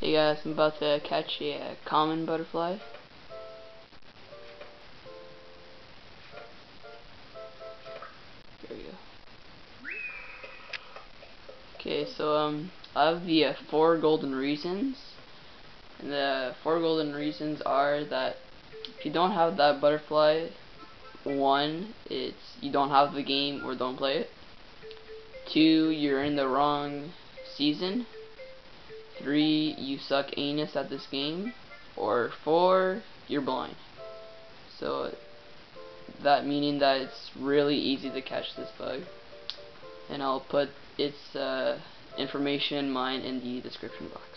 Hey guys, I'm about to catch a, uh, common butterfly. There we go. Okay, so um, I have the uh, four golden reasons, and the four golden reasons are that if you don't have that butterfly, one, it's you don't have the game or don't play it. Two, you're in the wrong season. Three, you suck anus at this game. Or four, you're blind. So that meaning that it's really easy to catch this bug. And I'll put its uh, information mine in the description box.